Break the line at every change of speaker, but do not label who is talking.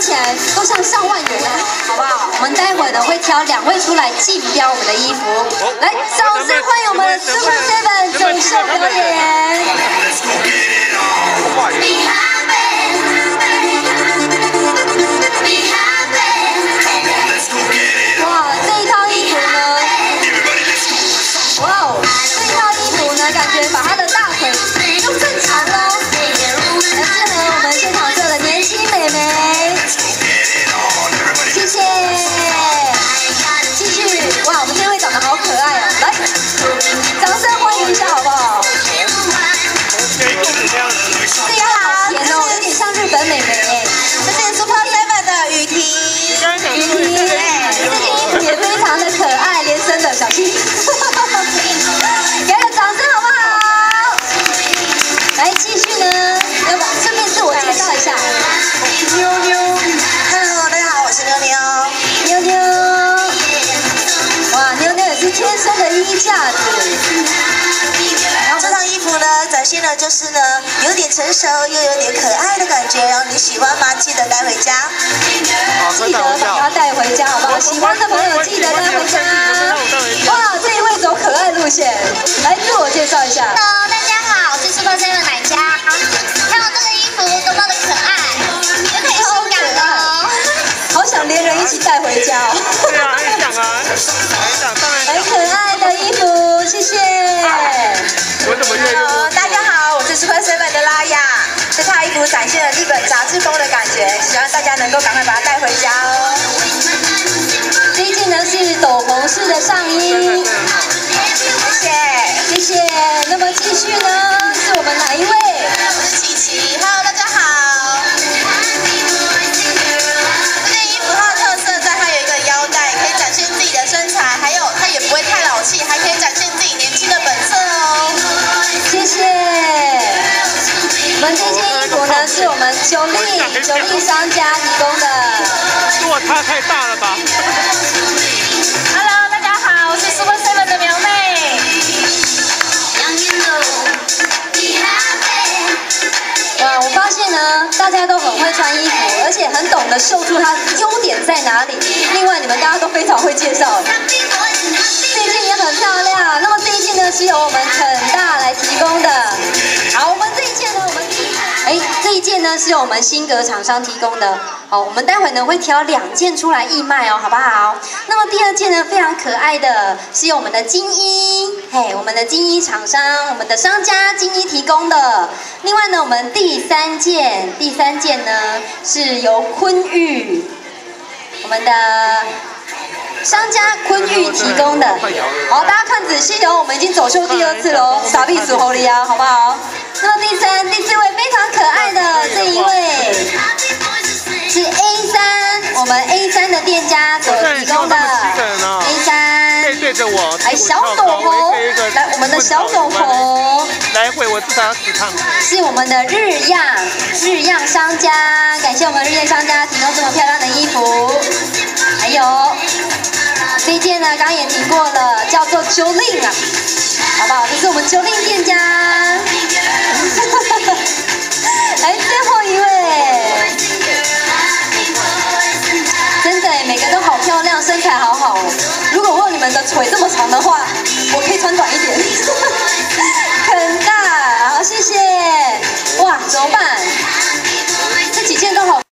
上上万元了，好不好？我们待会呢会挑两位出来竞标我们的衣服，来，掌声欢迎我们的 Super Seven 走秀表演。
婷，
雨婷，衣服呢，
就是呢，有点成熟又有点可爱的感觉哦。你喜欢吗？记得带回家。
记得把它带回家好不好？喜欢的朋友记得带回家。哇，这一位走可爱路线，来自我介绍一下。
Hello，大家好，我是 Super Seven 奶家。看我这个衣服多么的可爱，有点性感哦。
好想连人一起带回家哦。
对啊，很想啊，很想，当然
展现了日本杂志风的感觉，希望大家能够赶快把它带回家哦。
这一件呢是斗篷式的上衣，
谢谢。
谢谢。那么继续呢是我们哪一位？
我是琪琪，Hello，大家好。这件衣服它的特色在它有一个腰带，可以展现自己的身材，还有它也不会太老气，还可以展现自己年轻的本色哦。
谢谢。我们这件衣服呢是我们九力九力商家提供的。
落差太大了吧
？Hello，大家好，我是 Super Seven 的苗妹。
哇，我发现呢，大家都很会穿衣服，而且很懂得秀出它优点在哪里。另外，你们大家都非常会介绍。这一件也很漂亮。那么这一件呢，是由我们肯大来提供的。这一件呢是由我们新格厂商提供的。好，我们待会呢会挑两件出来义卖哦，好不好？那么第二件呢，非常可爱的，是由我们的金衣，嘿，我们的金衣厂商，我们的商家金衣提供的。另外呢，我们第三件，第三件呢是由坤玉，我们的商家坤玉提供的。好，大家看仔细哦，我们已经走秀第二次喽，傻逼死狐狸啊，好不好？那么第三、第四位非常可爱的这一位是 A 三，我们 A 三的店家所提供的 A 三。
背对着我，
来小斗篷，来我们的小斗篷
来回我至少要十趟。
是我们的日样日样商家，感谢我们日样商家提供这么漂亮的衣服，还有这一件呢，刚刚也提过了，叫做 Jolin 啊，好不好？这是我们九令还能换。